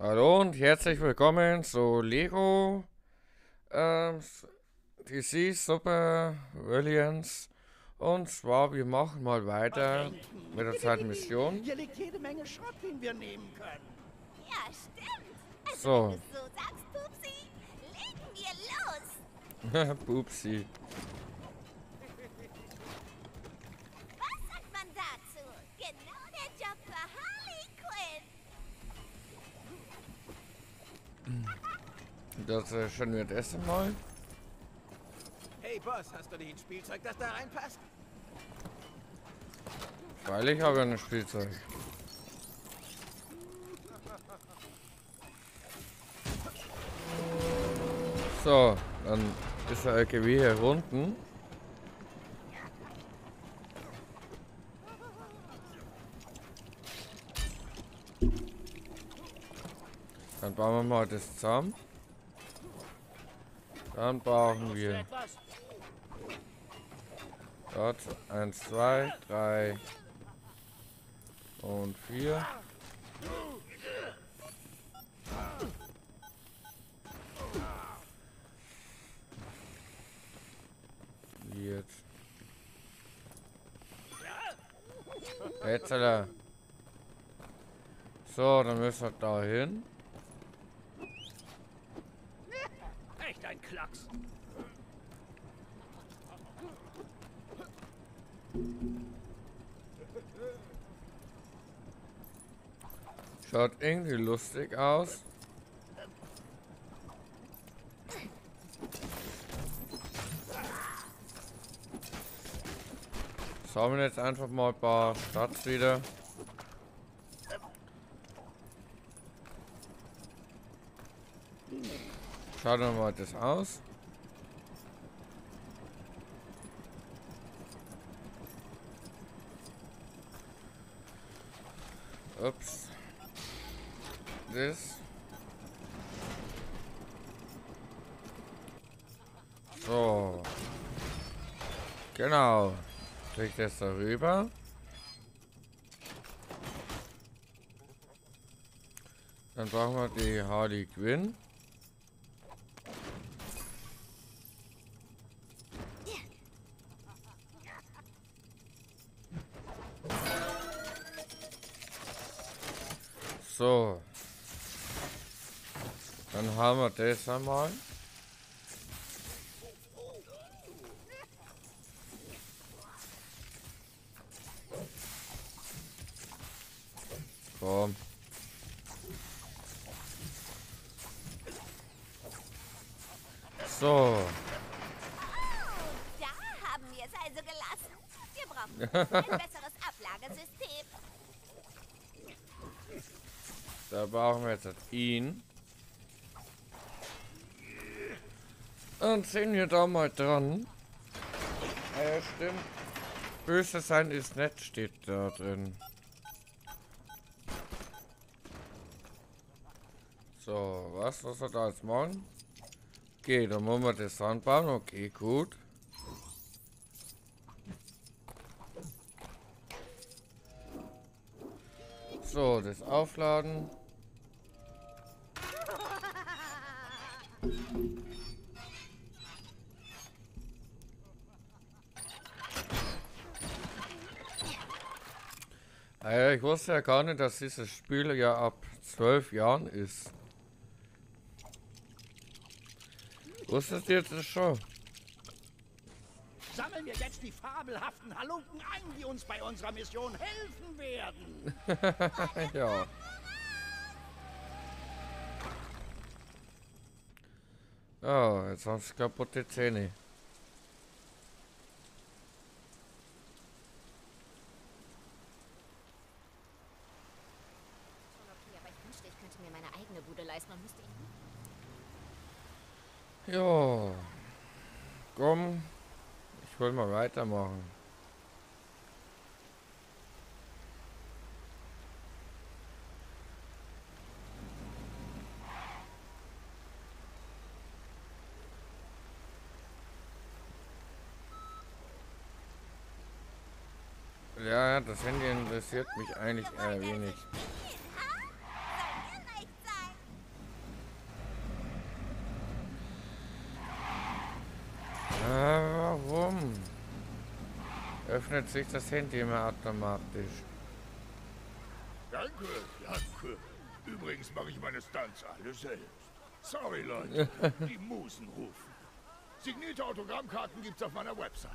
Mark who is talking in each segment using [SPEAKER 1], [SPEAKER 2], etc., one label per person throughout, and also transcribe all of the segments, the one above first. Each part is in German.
[SPEAKER 1] Hallo und herzlich willkommen zu Lego ähm, DC Super Williams. Und zwar, wir machen mal weiter mit der zweiten Mission.
[SPEAKER 2] Hier liegt jede Menge Schrott, den wir nehmen können.
[SPEAKER 3] Ja, stimmt. Also,
[SPEAKER 1] So.
[SPEAKER 3] wenn du so sagst, Pupsi, legen wir los.
[SPEAKER 1] Pupsi.
[SPEAKER 3] Was sagt man dazu? Genau der Job für Harley Quinn.
[SPEAKER 1] Das äh, schon wird erste Mal.
[SPEAKER 2] Hey Boss, hast du nicht ein Spielzeug, das da reinpasst?
[SPEAKER 1] Weil ich habe ein Spielzeug. So, dann ist der LKW hier unten. Dann bauen wir mal das zusammen. Dann brauchen wir dort 1, 2, 3 und 4. Jetzt. Jetzt, So, dann müssen wir da hin. Irgendwie lustig aus. Sammeln jetzt einfach mal ein paar Stats wieder. Schaut doch mal das aus. Ups. Das. So. Genau. Leg das darüber. Dann brauchen wir die Harley Quinn. So. Dann haben wir das einmal. Komm. So.
[SPEAKER 3] Da haben wir es also gelassen. Wir brauchen ein besseres Ablagesystem.
[SPEAKER 1] Da brauchen wir jetzt ihn. Und sehen wir da mal dran. Ja, stimmt. Böse sein ist nett, steht da drin. So, was, was wir da jetzt machen? Okay, dann wollen wir das anbauen. Okay, gut. So, das aufladen. Ich wusste ja gar nicht, dass dieses Spiel ja ab zwölf Jahren ist. Wusstet ihr das schon?
[SPEAKER 2] Sammeln wir jetzt die fabelhaften Halunken ein, die uns bei unserer Mission helfen werden.
[SPEAKER 1] ja. Oh, jetzt haben sie kaputte Zähne.
[SPEAKER 3] Schon okay, aber ich wünschte, ich könnte mir meine eigene Bude leisten und müsste ich...
[SPEAKER 1] Ja. Komm. Ich will mal weitermachen. Ja, das Handy interessiert mich eigentlich eher wenig.
[SPEAKER 3] Ha? Soll mir recht sein?
[SPEAKER 1] Öffnet sich das Handy immer automatisch.
[SPEAKER 4] Danke, danke. Übrigens mache ich meine Stunts alle selbst. Sorry, Leute. Die Musen rufen. Signierte Autogrammkarten gibt's auf meiner Website.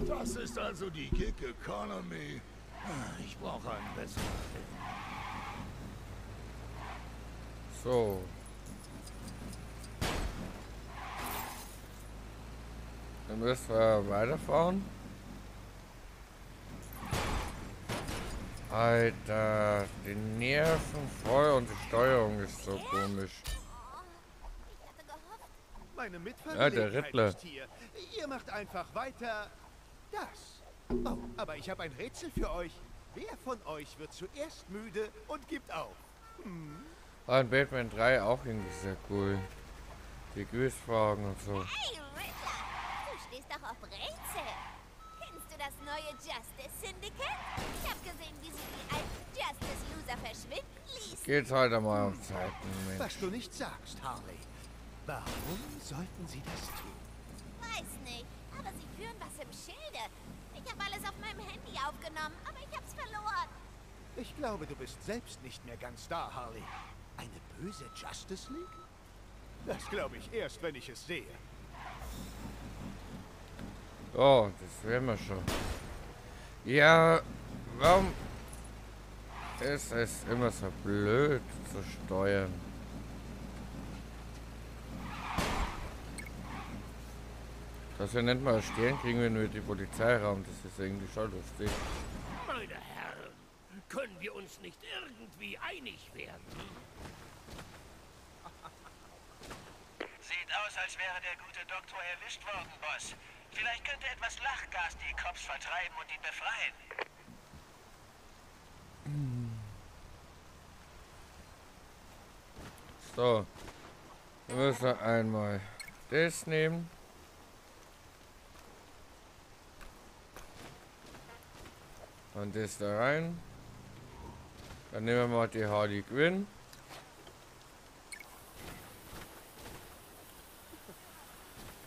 [SPEAKER 4] Das ist also die Gig Economy. Ah, Ich brauche einen besseren.
[SPEAKER 1] So. Dann müssen wir weiterfahren. Alter, die Nerven voll und die Steuerung ist so komisch.
[SPEAKER 5] Meine
[SPEAKER 1] Ja, der Rittler.
[SPEAKER 5] Ihr macht einfach weiter das. Oh, aber ich habe ein Rätsel für euch. Wer von euch wird zuerst müde und gibt auf?
[SPEAKER 1] Ah, in Batman 3 auch irgendwie sehr cool. Die Quizfragen und so.
[SPEAKER 3] hey doch auf Rätsel. Kennst du das neue Justice Syndicate? Ich habe gesehen, wie sie die alten Justice Loser verschwinden ließen.
[SPEAKER 1] Geht's heute mal auf Zeiten,
[SPEAKER 5] Was
[SPEAKER 1] Mensch.
[SPEAKER 5] du nicht sagst, Harley. Warum sollten sie das tun?
[SPEAKER 3] Weiß nicht, aber sie führen was im Schilde. Ich habe alles auf meinem Handy aufgenommen, aber ich hab's verloren.
[SPEAKER 5] Ich glaube, du bist selbst nicht mehr ganz da, Harley. Eine böse Justice League? Das glaube ich erst, wenn ich es sehe.
[SPEAKER 1] Oh, das werden wir schon. Ja, warum ist es immer so blöd zu steuern? Dass wir nicht mal stehen kriegen, wenn wir die Polizei haben, das ist irgendwie schon lustig.
[SPEAKER 2] Meine Herren, können wir uns nicht irgendwie einig werden?
[SPEAKER 6] Sieht aus, als wäre der gute Doktor erwischt worden, Boss. Vielleicht könnte etwas Lachgas die Cops vertreiben und ihn befreien.
[SPEAKER 1] So, wir müssen einmal das nehmen. Und das da rein. Dann nehmen wir mal die Harley Quinn.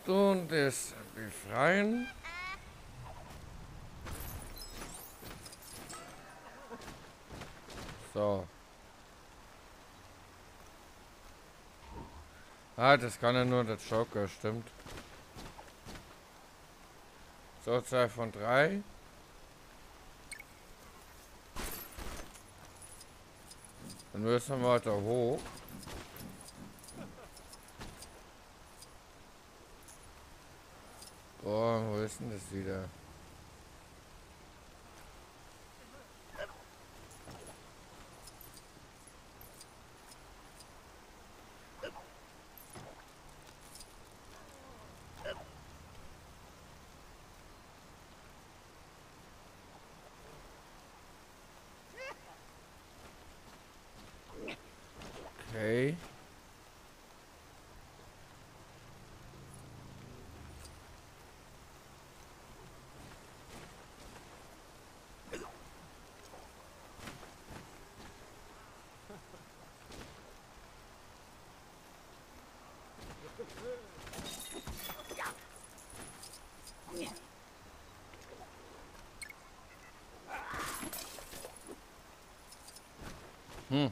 [SPEAKER 1] Tun das befreien. So. Ah, das kann ja nur der Joker, stimmt. So, zwei von drei. Dann müssen wir weiter hoch. Boah, wo ist denn das wieder? Okay. Hm.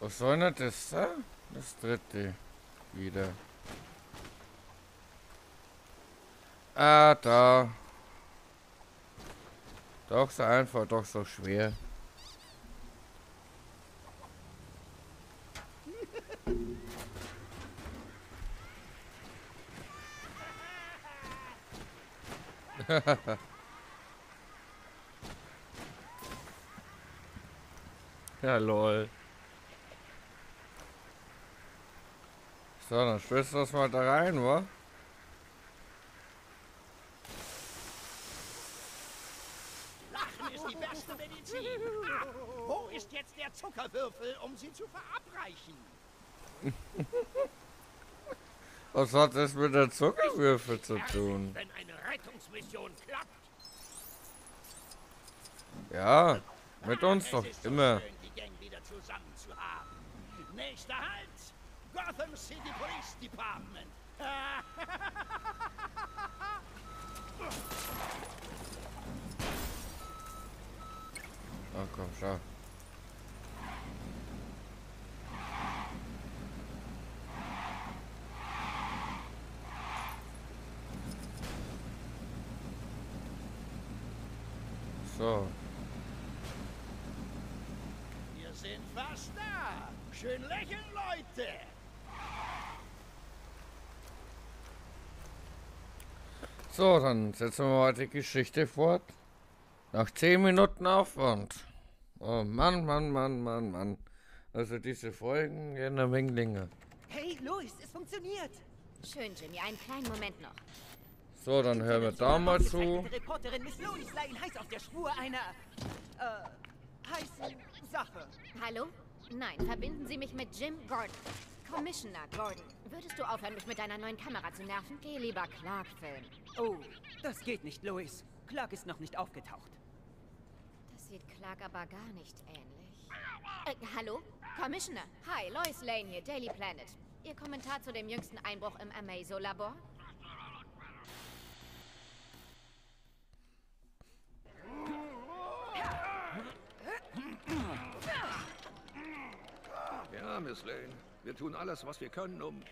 [SPEAKER 1] Was soll denn das sein? Das dritte wieder. Ah, da. Doch so einfach, doch so schwer. ja, lol. So, dann spürst du das mal da rein, wa?
[SPEAKER 2] Lachen ist die beste Medizin. Ah, wo ist jetzt der Zuckerwürfel, um sie zu verabreichen?
[SPEAKER 1] Was hat das mit der Zuckerwürfel zu tun?
[SPEAKER 2] Wenn eine Rettungsmission klappt.
[SPEAKER 1] Ja, mit uns doch immer.
[SPEAKER 2] Schön, die Gang wieder zusammen zu haben. Nächster Halt. Gotham City Police Department.
[SPEAKER 1] Oh, komm, schau. So,
[SPEAKER 7] Wir sind fast da. Schön lächeln, Leute.
[SPEAKER 1] so, dann setzen wir mal die Geschichte fort. Nach 10 Minuten Aufwand. Oh Mann, Mann, Mann, Mann, Mann. Also diese Folgen gehen eine Menge länger.
[SPEAKER 8] Hey, Louis, es funktioniert.
[SPEAKER 9] Schön, Jimmy. Einen kleinen Moment noch.
[SPEAKER 1] So, dann hören wir da mal zu.
[SPEAKER 8] Reporterin Miss Louis Lane heiß auf der Spur einer, äh, heißen Sache.
[SPEAKER 9] Hallo? Nein, verbinden Sie mich mit Jim Gordon. Commissioner Gordon. Würdest du aufhören, mich mit deiner neuen Kamera zu nerven? Geh lieber Clark filmen.
[SPEAKER 8] Oh, das geht nicht, Louis. Clark ist noch nicht aufgetaucht.
[SPEAKER 9] Das sieht Clark aber gar nicht ähnlich. Äh, hallo? Commissioner. Hi, Lois Lane hier, Daily Planet. Ihr Kommentar zu dem jüngsten Einbruch im Amazo-Labor?
[SPEAKER 4] Ja, Miss Lane. Wir tun alles, was wir können, um...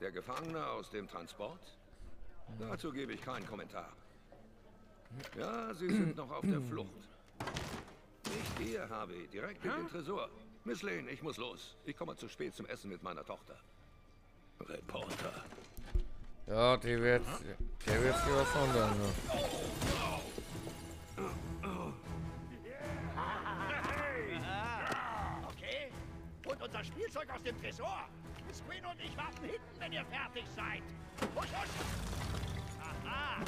[SPEAKER 4] Der Gefangene aus dem Transport? Dazu gebe ich keinen Kommentar. Ja, Sie sind noch auf der Flucht. Nicht hier, Harvey. Direkt in den Tresor. Miss Lane, ich muss los. Ich komme zu spät zum Essen mit meiner Tochter. Reporter.
[SPEAKER 1] Ja, die wird, der wird sich was wundern.
[SPEAKER 7] Spielzeug aus dem Tresor. Miss Queen und ich warten hinten, wenn ihr fertig seid. Husch, husch. Aha.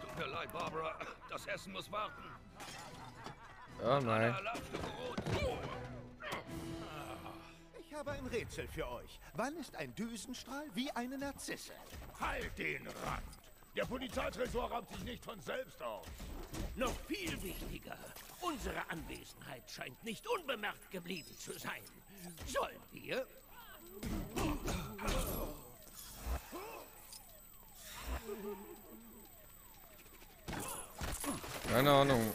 [SPEAKER 4] Tut mir leid, Barbara. Das Essen muss warten.
[SPEAKER 1] Ja, nein.
[SPEAKER 5] Ich habe ein Rätsel für euch. Wann ist ein Düsenstrahl wie eine Narzisse?
[SPEAKER 10] Halt den Rand! Der Polizeitresor raubt sich nicht von selbst auf.
[SPEAKER 7] Noch viel wichtiger. Unsere Anwesenheit scheint nicht unbemerkt geblieben zu sein. Sollen wir?
[SPEAKER 1] Keine Ahnung.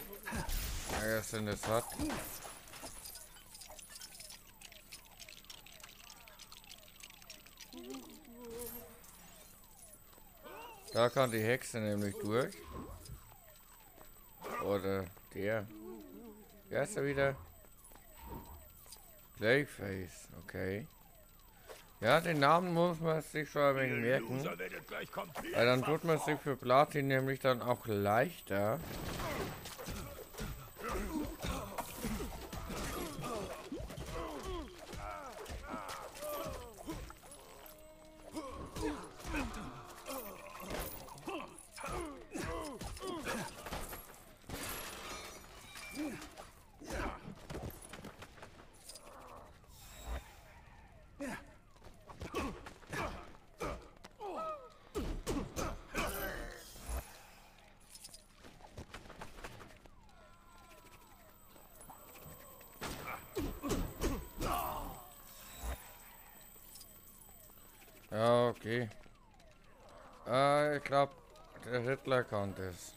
[SPEAKER 1] Wer es denn das hat. Da kann die Hexe nämlich durch. Oder der. Wer ist er wieder? Clayface, okay. Ja, den Namen muss man sich schon ein wenig merken. Weil dann tut man sich für Platin nämlich dann auch leichter. Kann das.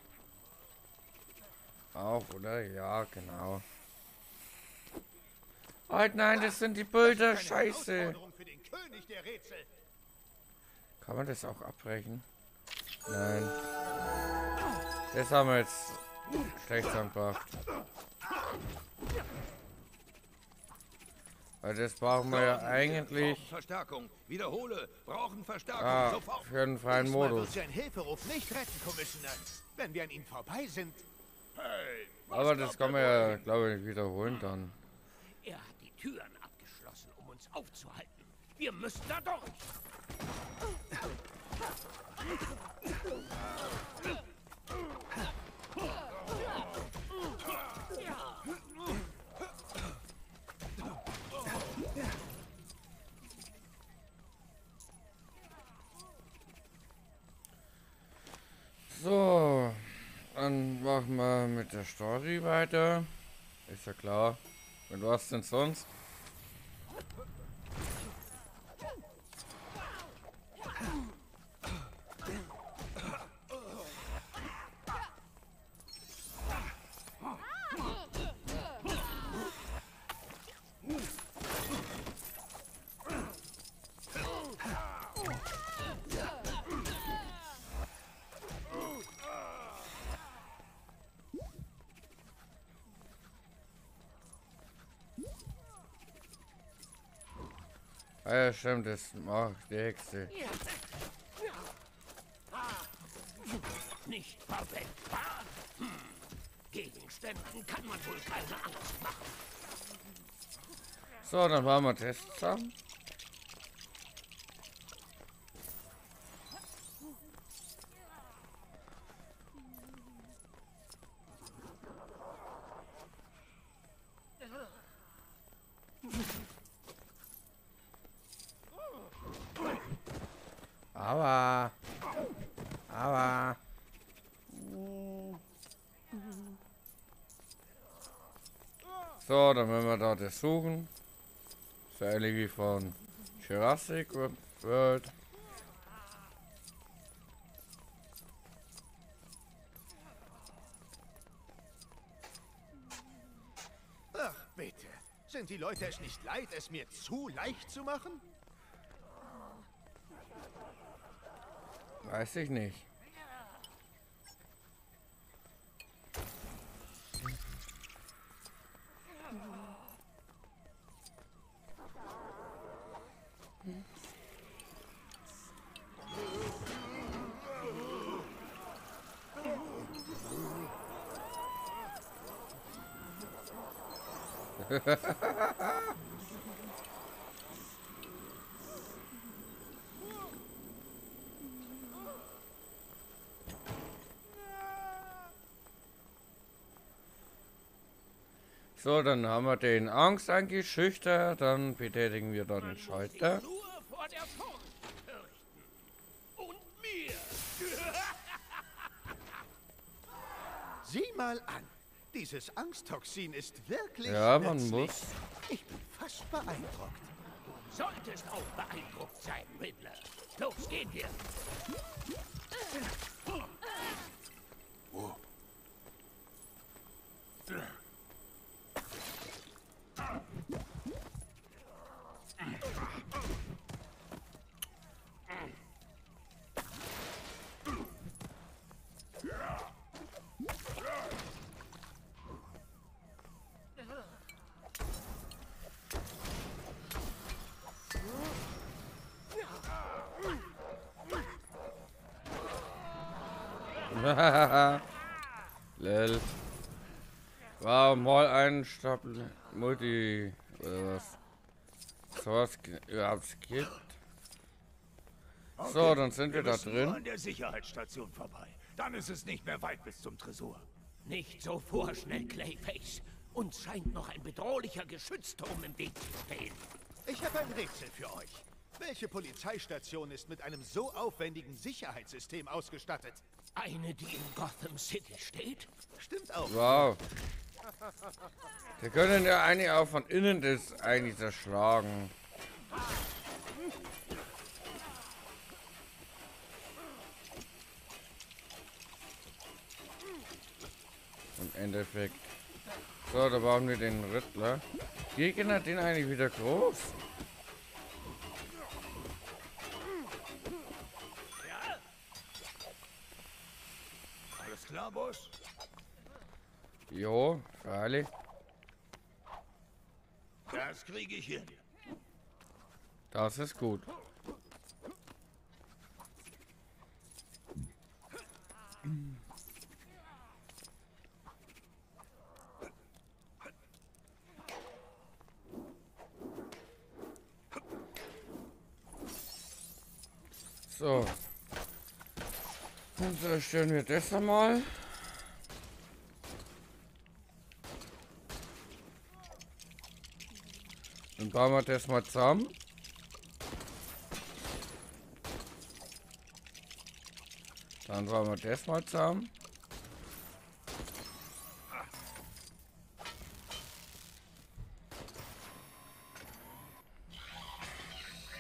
[SPEAKER 1] Auch, oder? Ja, genau. Halt, nein, das sind die Bilder. Scheiße. Kann man das auch abbrechen? Nein. Das haben wir jetzt schlecht angebracht. Weil das brauchen wir ja eigentlich
[SPEAKER 4] Verstärkung. Wiederhole. Brauchen Verstärkung.
[SPEAKER 1] ah,
[SPEAKER 4] Sofort.
[SPEAKER 1] für einen freien Modus.
[SPEAKER 5] wird Hilferuf nicht retten, Commissioner. Wenn wir an Ihnen vorbei sind,
[SPEAKER 10] Hey,
[SPEAKER 1] Aber das kann man ja, glaube ich, wiederholen dann.
[SPEAKER 7] Er hat die Türen abgeschlossen, um uns aufzuhalten. Wir müssen da durch.
[SPEAKER 1] So, dann machen wir mit der Story weiter. Ist ja klar. Und was denn sonst? Ah ja, stimmt, das macht die Hexe.
[SPEAKER 7] Nicht verwendbar? Hm. Gegenständen kann man wohl keine Angst machen.
[SPEAKER 1] So, dann machen wir das zusammen. Aber. Aber. So, dann werden wir da das suchen. So ähnlich wie von Jurassic World.
[SPEAKER 5] Ach, bitte. Sind die Leute es nicht leid, es mir zu leicht zu machen?
[SPEAKER 1] Weiß ich nicht. So, dann haben wir den Angst eingeschüchtert, dann betätigen wir da den Schalter.
[SPEAKER 7] Nur vor der Furcht fürchten. Und mir.
[SPEAKER 5] Sieh mal an. Dieses Angsttoxin ist wirklich
[SPEAKER 1] Ja, man
[SPEAKER 5] nützlich.
[SPEAKER 1] muss.
[SPEAKER 5] Ich bin fast beeindruckt.
[SPEAKER 7] Solltest auch beeindruckt sein, Riddler. Los, gehen wir.
[SPEAKER 1] Lel. Wow, mal ein Stapel Multi. Oder was? Sowas ge- überhaupt gibt. So, dann sind wir da
[SPEAKER 10] müssen nur
[SPEAKER 1] drin.
[SPEAKER 10] an der Sicherheitsstation vorbei. Dann ist es nicht mehr weit bis zum Tresor.
[SPEAKER 7] Nicht so vorschnell, Clayface. Uns scheint noch ein bedrohlicher Geschützturm im Weg zu stehen.
[SPEAKER 5] Ich habe ein Rätsel für euch. Welche Polizeistation ist mit einem so aufwendigen Sicherheitssystem ausgestattet?
[SPEAKER 7] Eine, die in Gotham City steht?
[SPEAKER 5] Stimmt auch.
[SPEAKER 1] Wow. Wir können ja eigentlich auch von innen das eigentlich zerschlagen. Im Endeffekt. So, da brauchen wir den Rittler. Gegner den eigentlich wieder groß.
[SPEAKER 10] Alles klar, Boss?
[SPEAKER 1] Jo, freilich.
[SPEAKER 10] Das kriege ich hin.
[SPEAKER 1] Das ist gut. So. Dann zerstören wir das einmal. Dann bauen wir das mal zusammen. Dann bauen wir das mal zusammen.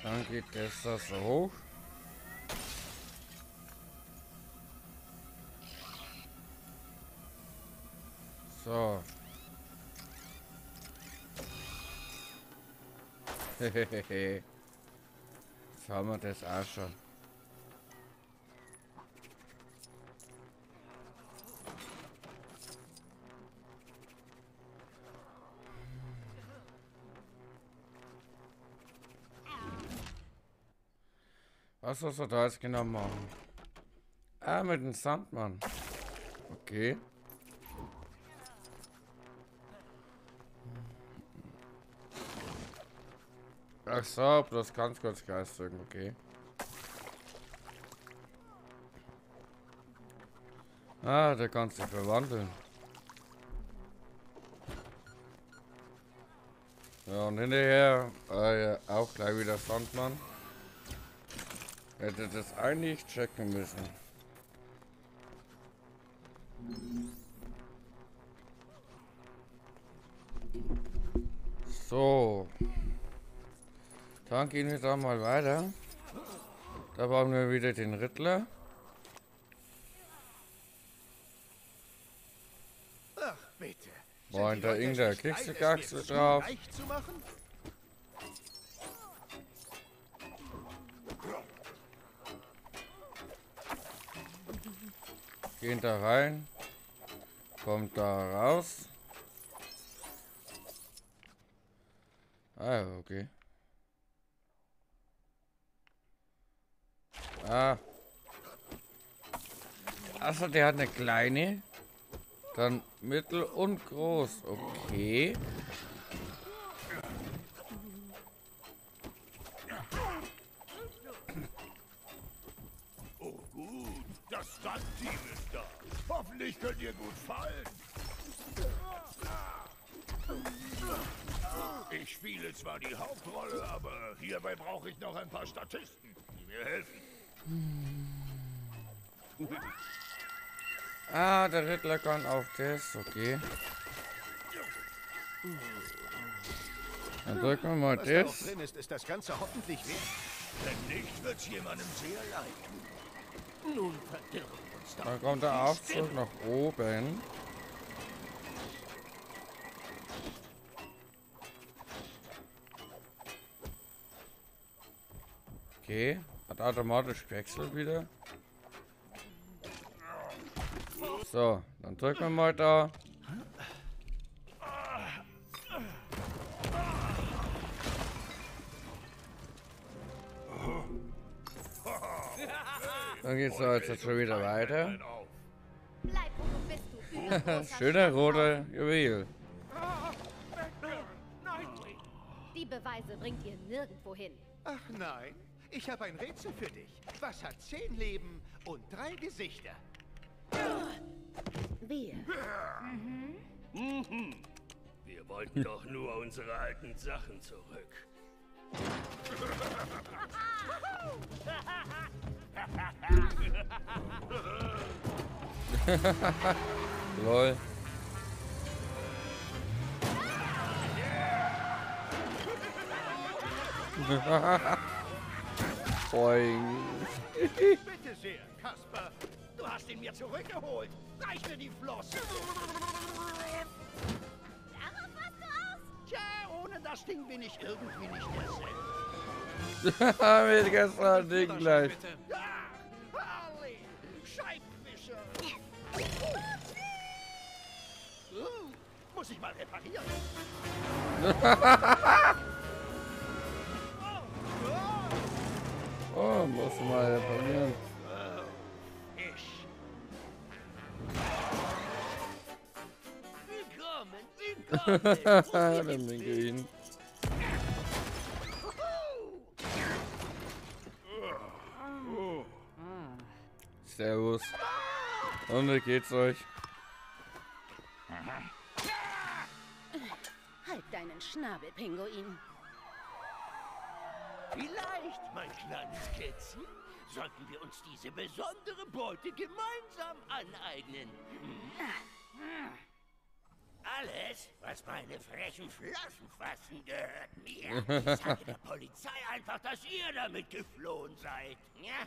[SPEAKER 1] Dann geht das da so hoch. Jetzt haben wir das auch schon. Was soll er da jetzt genau machen? Ah, mit dem Sandmann. Okay. Ach so, bloß ganz kurz Geist drücken, okay. Ah, der kann sich verwandeln. Ja, und hinterher äh, auch gleich wieder Sandmann. Hätte das eigentlich checken müssen. Dann gehen wir da mal weiter. Da brauchen wir wieder den Rittler.
[SPEAKER 5] Ach, bitte.
[SPEAKER 1] Und da
[SPEAKER 5] ein, es
[SPEAKER 1] Keksekacks
[SPEAKER 5] mir zu
[SPEAKER 1] drauf. Gehen da rein. Kommt da raus. Ah, okay. Ah. Achso, der hat eine kleine. Dann mittel und groß. Okay.
[SPEAKER 4] Oh gut, das Stunt-Team ist da. Hoffentlich könnt ihr gut fallen. Ich spiele zwar die Hauptrolle, aber hierbei brauche ich noch ein paar Statisten, die mir helfen.
[SPEAKER 1] Ah, der Rittler kann auch das. Okay. Dann drücken wir mal
[SPEAKER 5] Was da auch
[SPEAKER 1] das.
[SPEAKER 5] drin ist, ist das Ganze hoffentlich wert.
[SPEAKER 4] Wenn nicht, wird's jemandem sehr leid.
[SPEAKER 7] Nun verdirbt uns doch.
[SPEAKER 1] Dann kommt der Aufzug nach oben. Okay, hat automatisch gewechselt wieder. So, dann drücken wir mal da. Dann geht's da jetzt schon wieder weiter.
[SPEAKER 9] Bleib, wo du bist, du übergroßer
[SPEAKER 1] Schöner roter Juwel.
[SPEAKER 9] Die Beweise bringt ihr nirgendwo hin.
[SPEAKER 5] Ach nein, ich habe ein Rätsel für dich. Was hat zehn Leben und drei Gesichter?
[SPEAKER 9] Wir.
[SPEAKER 2] Wir wollten doch nur unsere alten Sachen zurück.
[SPEAKER 1] Lol. Boing.
[SPEAKER 5] Bitte sehr, Kasper.
[SPEAKER 2] Du hast ihn mir zurückgeholt. Reich mir die Flosse.
[SPEAKER 9] Darauf warst du aus?
[SPEAKER 2] Tja, ohne das Ding bin ich irgendwie nicht derselbe.
[SPEAKER 1] Mit gestern Ding gleich.
[SPEAKER 2] Ah, Harley, Scheibenwischer. Uh, muss ich mal reparieren.
[SPEAKER 1] Oh, muss mal reparieren. Dann ihn. Servus. Und wie geht's euch?
[SPEAKER 11] Halt deinen Schnabel, Pinguin.
[SPEAKER 2] Vielleicht, mein kleines Kätzchen, sollten wir uns diese besondere Beute gemeinsam aneignen.
[SPEAKER 7] Alles, was meine frechen Flaschen fassen, gehört mir. Ich sage der Polizei einfach, dass ihr damit geflohen seid. Ja?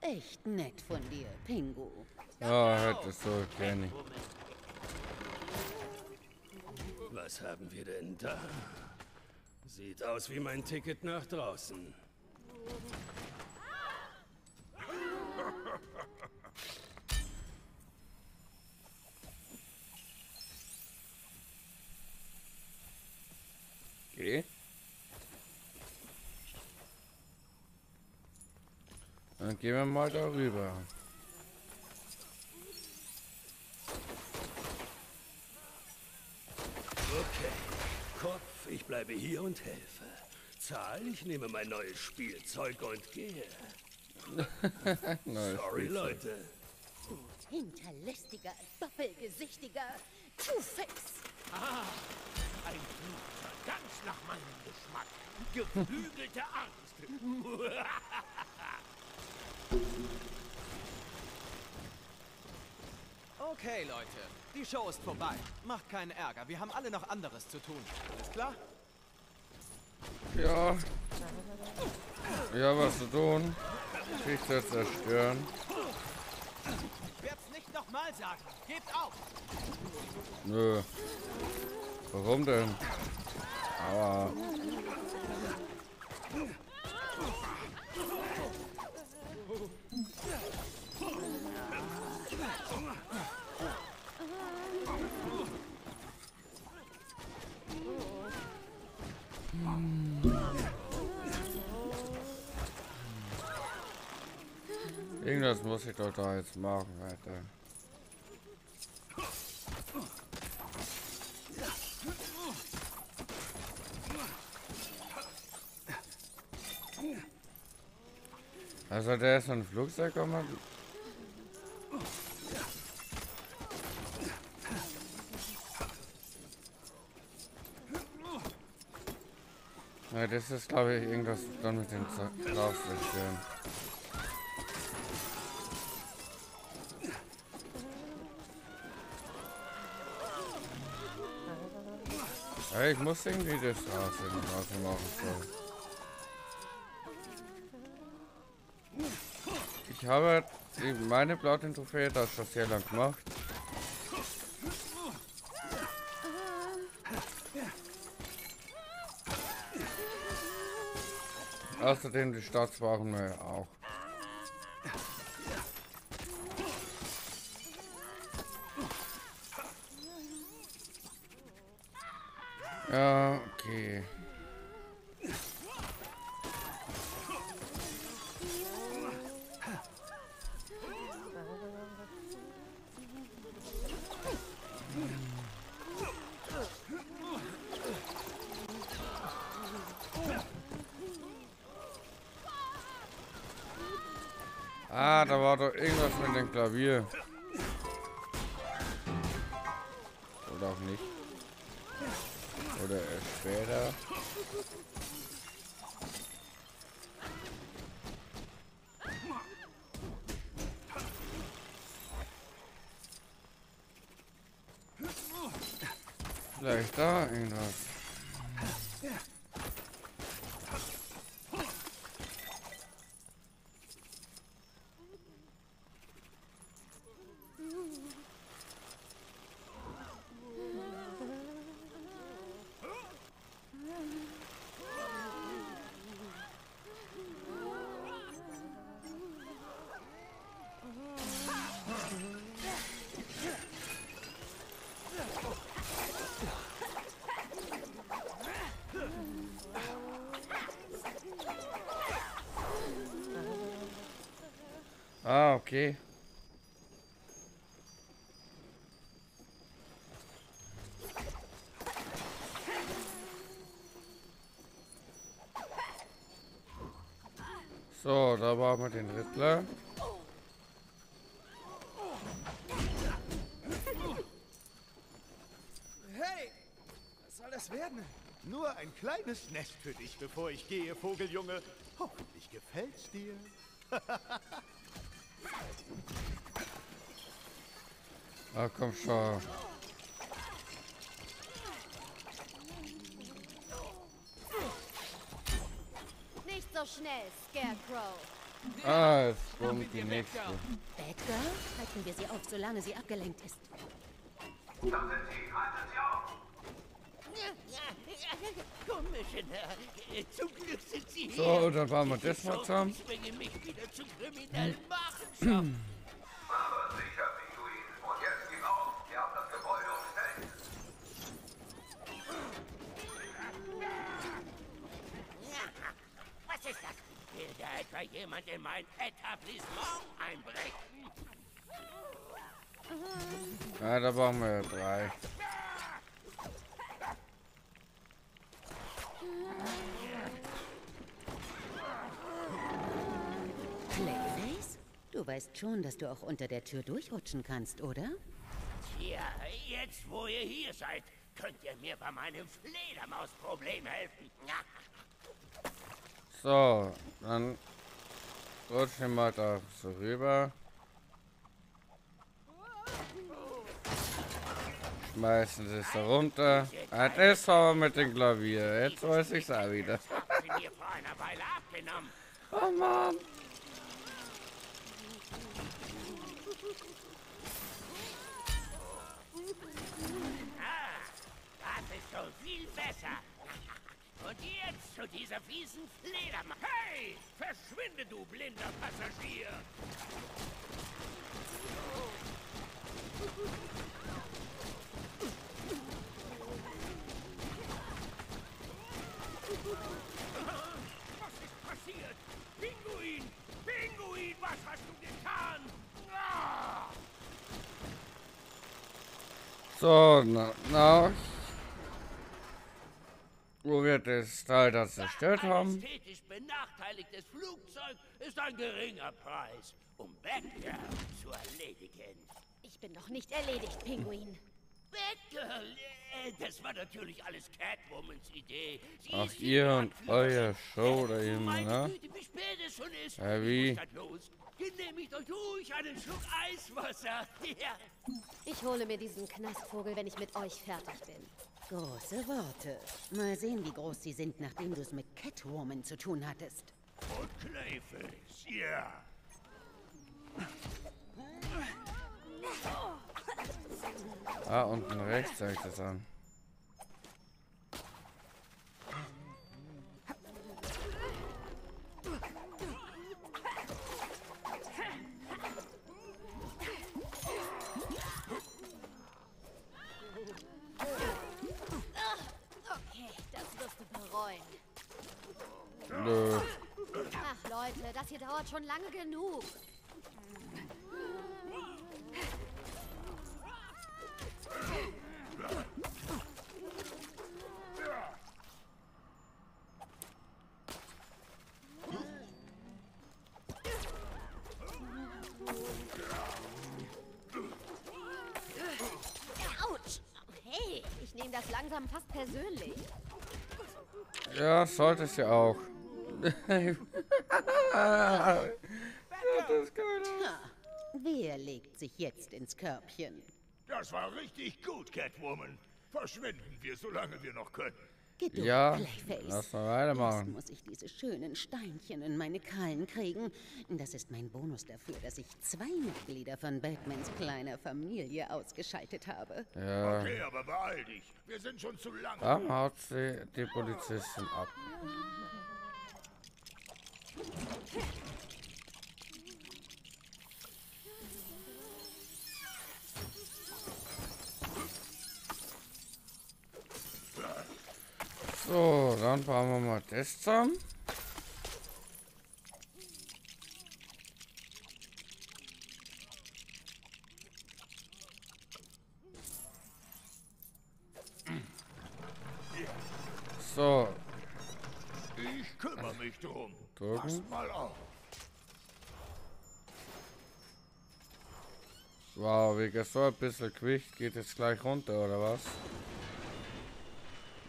[SPEAKER 11] Echt nett von dir, Pingu.
[SPEAKER 1] Ja, hätte so gerne.
[SPEAKER 12] Was haben wir denn da? Sieht aus wie mein Ticket nach draußen.
[SPEAKER 1] Okay. Dann gehen wir mal darüber.
[SPEAKER 12] Ich bleibe hier und helfe. Zahl, ich nehme mein neues Spielzeug und gehe.
[SPEAKER 1] Neues
[SPEAKER 12] Sorry,
[SPEAKER 1] Spielzeug.
[SPEAKER 12] Leute.
[SPEAKER 11] Hinterlistiger, doppelgesichtiger Two-Face.
[SPEAKER 7] Ah, ein Bluter, ganz nach meinem Geschmack. Geflügelte Angst.
[SPEAKER 5] Okay, Leute. Die Show ist vorbei. Macht keinen Ärger. Wir haben alle noch anderes zu tun. Alles klar?
[SPEAKER 1] Ja. Ja, was zu tun. Trichter zerstören.
[SPEAKER 5] Ich werde es nicht nochmal sagen. Gebt auf!
[SPEAKER 1] Nö. Warum denn? Aua. Irgendwas muss ich doch da jetzt machen, Alter. Also der ist ein Flugzeug gekommen. Ja, das ist glaube ich irgendwas dann mit den Draufzerstören. Ja, ich muss irgendwie das Straße Straße machen. So. Ich habe die, meine Platin-Trophäe das schon sehr lang gemacht. Außerdem die wir auch. Ah, da war doch irgendwas mit dem Klavier. Oder auch nicht. Oder erst später. Okay. So, da waren wir den Rittler.
[SPEAKER 5] Hey! Was soll das werden? Nur ein kleines Nest für dich, bevor ich gehe, Vogeljunge. Hoffentlich gefällt's dir.
[SPEAKER 1] Ach komm schon.
[SPEAKER 9] Nicht so schnell, Scarecrow.
[SPEAKER 1] Ah, es kommt die nächste.
[SPEAKER 11] Bad Girl? Halten wir sie auf, solange sie abgelenkt ist.
[SPEAKER 7] Das sind sie, halt
[SPEAKER 1] so, dann fahren wir das mal zusammen.
[SPEAKER 7] Ich bringe mich wieder zu kriminellen Machenschaften. Was ist das? Will da etwa jemand in mein Etablissement einbrechen?
[SPEAKER 1] Ja, da brauchen wir drei.
[SPEAKER 11] Clayface? Du weißt schon, dass du auch unter der Tür durchrutschen kannst, oder?
[SPEAKER 7] Tja, jetzt wo ihr hier seid, könnt ihr mir bei meinem Fledermausproblem helfen.
[SPEAKER 1] So, dann rutschen wir mal da so rüber. Sie es da runter. Ah, das war mit dem Klavier. Jetzt weiß ich's auch wieder. Oh Mann.
[SPEAKER 7] Ist. Und jetzt zu dieser fiesen Fledermaus. Hey, verschwinde, du blinder Passagier! Was ist passiert? Pinguin! Pinguin, was hast du getan? Ah!
[SPEAKER 1] So, na, na. Wo wir das Teil da zerstört
[SPEAKER 7] Ein
[SPEAKER 1] haben.
[SPEAKER 7] ästhetisch benachteiligtes Flugzeug ist ein geringer Preis, um Batgirl zu erledigen.
[SPEAKER 9] Ich bin noch nicht erledigt, Pinguin.
[SPEAKER 7] Batgirl, äh, das war natürlich alles Catwomans Idee. Sie
[SPEAKER 1] Ach,
[SPEAKER 7] ist
[SPEAKER 1] ihr und euer Show da
[SPEAKER 7] Äh,
[SPEAKER 1] eben,
[SPEAKER 7] meine
[SPEAKER 1] ne?
[SPEAKER 7] Güte, wie spät es schon ist.
[SPEAKER 1] Ja,
[SPEAKER 7] Ich
[SPEAKER 1] wie?
[SPEAKER 7] Genehmigt euch ruhig einen Schluck Eiswasser. Ja.
[SPEAKER 9] Ich hole mir diesen Knastvogel, wenn ich mit euch fertig bin.
[SPEAKER 11] Große Worte. Mal sehen, wie groß sie sind, nachdem du es mit Catwoman zu tun hattest.
[SPEAKER 10] Und Clayface, ja.
[SPEAKER 1] Ah, unten rechts zeigt das an.
[SPEAKER 9] Okay, das wirst du bereuen.
[SPEAKER 1] Nö.
[SPEAKER 9] Ach Leute, das hier dauert schon lange genug. Nehme das langsam fast persönlich.
[SPEAKER 1] Ja, sollte es ja auch.
[SPEAKER 11] Ha, wer legt sich jetzt ins Körbchen?
[SPEAKER 10] Das war richtig gut, Catwoman. Verschwinden wir, solange wir noch können.
[SPEAKER 11] Geduld,
[SPEAKER 1] Ja,
[SPEAKER 11] Clayface.
[SPEAKER 1] lass mal weitermachen.
[SPEAKER 11] muss ich diese schönen Steinchen in meine Krallen kriegen. Das ist mein Bonus dafür, dass ich zwei Mitglieder von Batmans kleiner Familie ausgeschaltet habe.
[SPEAKER 1] Ja,
[SPEAKER 10] Okay, aber beeil dich. Wir sind schon zu lang.
[SPEAKER 1] dann haut sie die Polizistin ab. So, dann bauen wir mal das zusammen. So,
[SPEAKER 10] Ich kümmere mich drum.
[SPEAKER 1] Drücken.
[SPEAKER 10] Pass mal auf.
[SPEAKER 1] wow, wegen so ein bisschen Gewicht geht es gleich runter, oder was?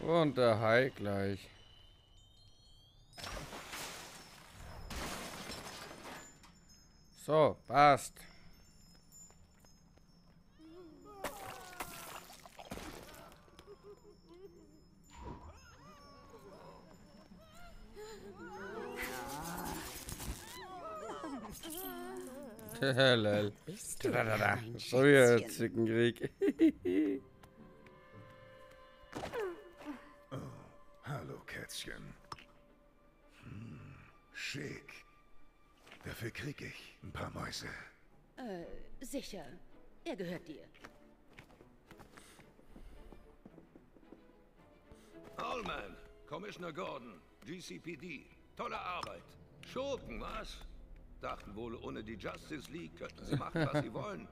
[SPEAKER 1] Und der Hai gleich. So, passt. Lol. So wie Zickenkrieg.
[SPEAKER 10] Kätzchen. Hm, schick. Dafür krieg ich ein paar Mäuse.
[SPEAKER 11] Äh, sicher. Er gehört dir.
[SPEAKER 4] Allman, Commissioner Gordon, GCPD. Tolle Arbeit. Schurken, was? Dachten wohl, ohne die Justice League könnten sie machen, was sie wollen.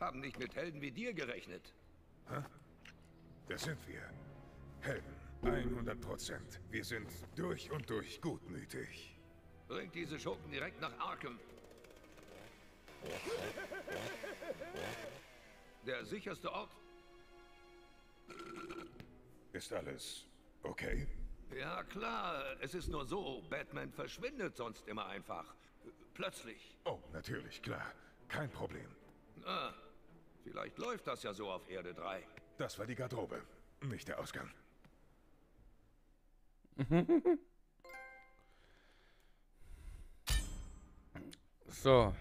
[SPEAKER 4] Haben nicht mit Helden wie dir gerechnet.
[SPEAKER 10] Das sind wir. Helden. 100 Prozent. Wir sind durch und durch gutmütig.
[SPEAKER 4] Bringt diese Schurken direkt nach Arkham. Der sicherste Ort?
[SPEAKER 10] Ist alles okay?
[SPEAKER 4] Ja, klar. Es ist nur so, Batman verschwindet sonst immer einfach. Plötzlich.
[SPEAKER 10] Oh, natürlich, klar. Kein Problem.
[SPEAKER 4] Ah, vielleicht läuft das ja so auf Erde 3.
[SPEAKER 10] Das war die Garderobe, nicht der Ausgang.
[SPEAKER 1] So.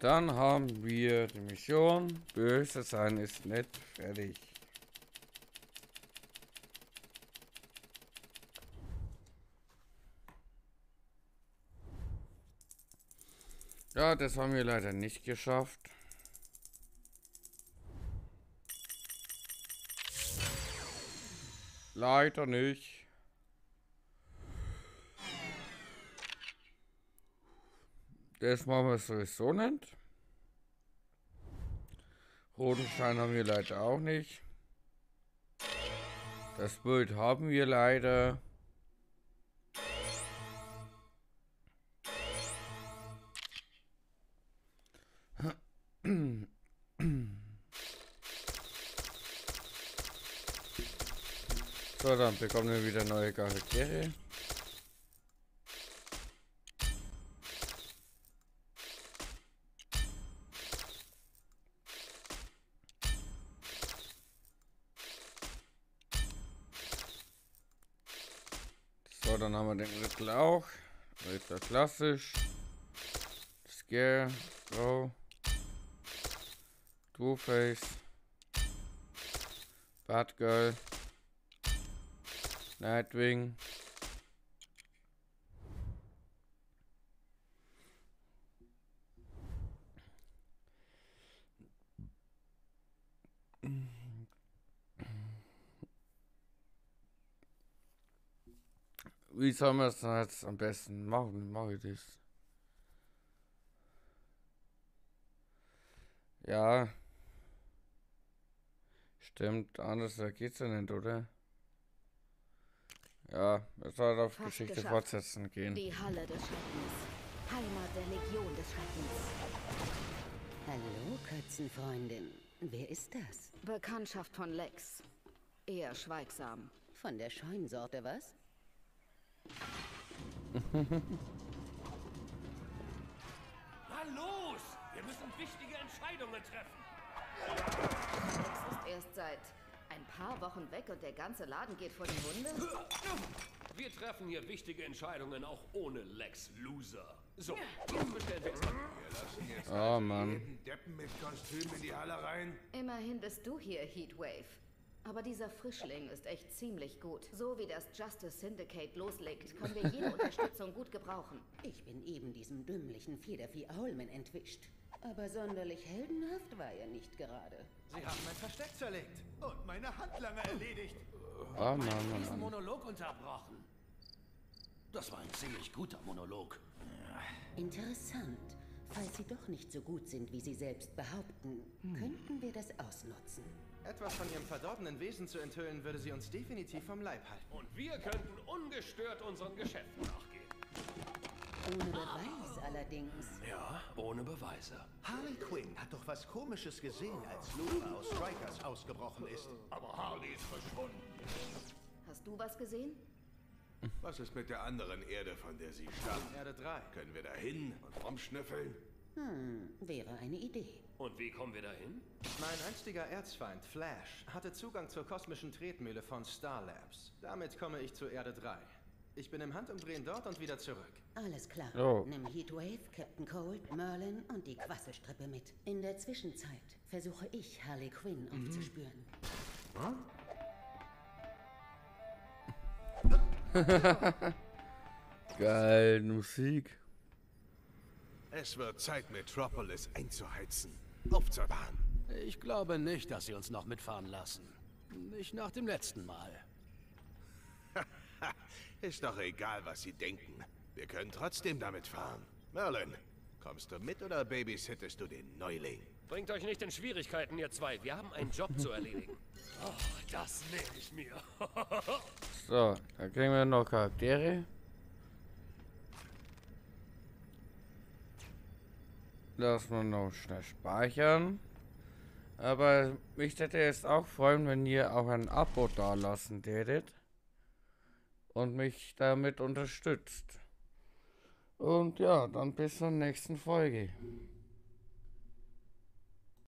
[SPEAKER 1] Dann haben wir die Mission. Böse sein ist nicht fertig. Ja, das haben wir leider nicht geschafft. Leider nicht. Das machen wir sowieso nicht. Roten Stein haben wir leider auch nicht. Das Bild haben wir leider. So, dann bekommen wir wieder neue Charaktere. So, dann haben wir den Riddler auch. Riddler klassisch. Scare, Go. Two-Face. Batgirl. Nightwing. Wie soll man es denn jetzt am besten machen? Wie mache ich das? Ja. Stimmt, anders geht's ja nicht, oder? Ja, es soll auf
[SPEAKER 9] Fast
[SPEAKER 1] Geschichte
[SPEAKER 9] geschafft.
[SPEAKER 1] fortsetzen gehen.
[SPEAKER 9] Die Halle des Schreckens. Heimat der Legion des Schreckens.
[SPEAKER 11] Hallo, Katzenfreundin. Wer ist das?
[SPEAKER 9] Bekanntschaft von Lex. Eher schweigsam.
[SPEAKER 11] Von der Scheunsorte, was?
[SPEAKER 12] Na los! Wir müssen wichtige Entscheidungen treffen.
[SPEAKER 9] Lex ist erst seit ein paar Wochen weg und der ganze Laden geht vor die Hunde?
[SPEAKER 12] Wir treffen hier wichtige Entscheidungen auch ohne Lex Loser. So, jetzt bestellen wir es.
[SPEAKER 1] Oh Mann.
[SPEAKER 5] Deppen mit Kostüm in die Halle rein?
[SPEAKER 9] Immerhin bist du hier, Heatwave. Aber dieser Frischling ist echt ziemlich gut. So wie das Justice Syndicate loslegt, können wir jede Unterstützung gut gebrauchen.
[SPEAKER 11] Ich bin eben diesem dümmlichen Federvieh Aulman entwischt. Aber sonderlich heldenhaft war er nicht gerade.
[SPEAKER 5] Sie haben mein Versteck zerlegt und meine Handlanger erledigt.
[SPEAKER 1] Oh Mann, Mann,
[SPEAKER 12] Diesen
[SPEAKER 1] Mann.
[SPEAKER 12] Monolog unterbrochen. Das war ein ziemlich guter Monolog.
[SPEAKER 11] Interessant. Falls Sie doch nicht so gut sind, wie Sie selbst behaupten,
[SPEAKER 5] Hm.
[SPEAKER 11] könnten wir das ausnutzen.
[SPEAKER 13] Etwas von ihrem verdorbenen Wesen zu enthüllen, würde sie uns definitiv vom Leib halten.
[SPEAKER 12] Und wir könnten ungestört unseren Geschäften nachgehen.
[SPEAKER 11] Ohne Beweis allerdings.
[SPEAKER 12] Ja, ohne Beweise.
[SPEAKER 5] Harley Quinn hat doch was Komisches gesehen, als Luca aus Strikers ausgebrochen ist.
[SPEAKER 10] Aber Harley ist verschwunden.
[SPEAKER 9] Hast du was gesehen?
[SPEAKER 5] Was ist mit der anderen Erde, von der sie stammt?
[SPEAKER 13] Erde 3.
[SPEAKER 5] Können wir da hin und rumschnüffeln?
[SPEAKER 11] Hm, wäre eine Idee.
[SPEAKER 12] Und wie kommen wir dahin?
[SPEAKER 13] Mein einstiger Erzfeind, Flash, hatte Zugang zur kosmischen Tretmühle von Star Labs. Damit komme ich zu Erde 3. Ich bin im Handumdrehen dort und wieder zurück.
[SPEAKER 11] Alles klar.
[SPEAKER 1] Oh.
[SPEAKER 11] Nimm Heatwave, Captain Cold, Merlin und die Quasselstrippe mit. In der Zwischenzeit versuche ich, Harley Quinn aufzuspüren.
[SPEAKER 1] Geil, Musik.
[SPEAKER 10] Es wird Zeit, Metropolis einzuheizen. Auf zur Bahn.
[SPEAKER 14] Ich glaube nicht, dass sie uns noch mitfahren lassen. Nicht nach dem letzten Mal.
[SPEAKER 10] Ist doch egal, was sie denken. Wir können trotzdem damit fahren. Merlin, kommst du mit oder babysittest du den Neuling?
[SPEAKER 12] Bringt euch nicht in Schwierigkeiten, ihr zwei. Wir haben einen Job zu erledigen. Oh, das nehme ich mir.
[SPEAKER 1] So, dann kriegen wir noch Charaktere. Lass mal noch schnell speichern. Aber mich hätte es auch freuen, wenn ihr auch ein Abo da lassen tätet. Und mich damit unterstützt. Und ja, dann bis zur nächsten Folge.